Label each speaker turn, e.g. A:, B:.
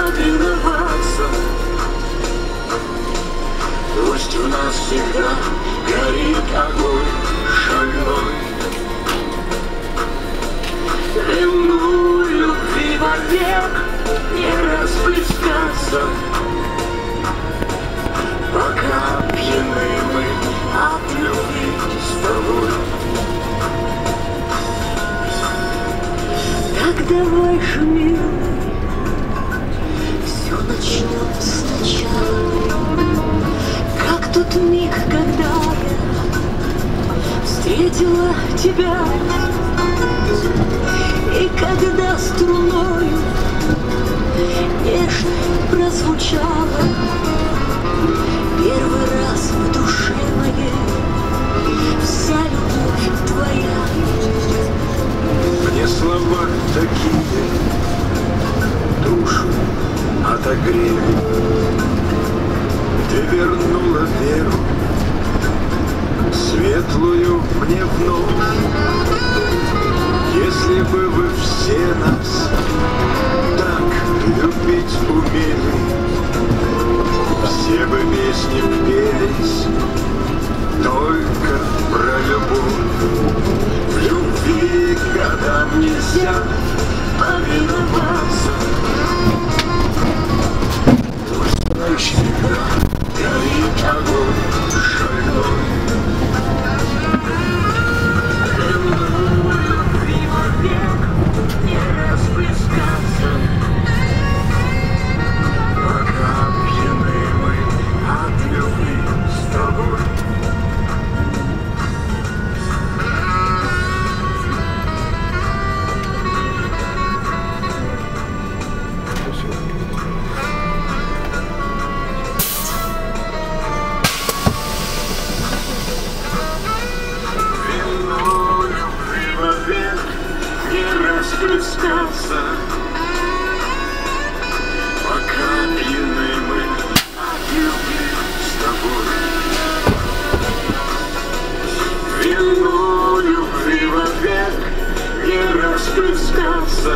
A: повиноваться. Пусть у нас всегда горит огонь шальной. Длину любви вовек не расплескаться, Пока пьяны мы от любви с тобой. Так давай же, Как тот миг, когда я встретила тебя, И когда струною нежно прозвучала вы все нас так любить умели. Все бы
B: песни пелись только про любовь. В любви годам нельзя повиноваться. Твой всегда. встречался Пока пьяны мы с тобой. Вино любви в ответ не расплескался